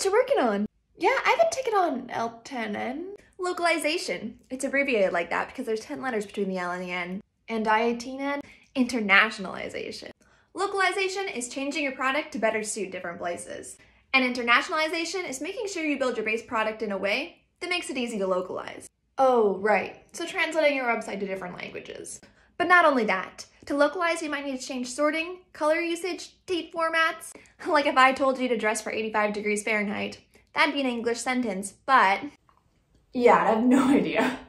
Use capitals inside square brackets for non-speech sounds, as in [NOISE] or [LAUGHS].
what you're working on? Yeah, I have a ticket on L10N. Localization. It's abbreviated like that because there's 10 letters between the L and the N. And I-18N, internationalization. Localization is changing your product to better suit different places. And internationalization is making sure you build your base product in a way that makes it easy to localize. Oh, right. So translating your website to different languages. But not only that. To localize, you might need to change sorting, color usage, date formats. [LAUGHS] Like if I told you to dress for 85 degrees Fahrenheit, that'd be an English sentence, but... Yeah, I have no [LAUGHS] idea.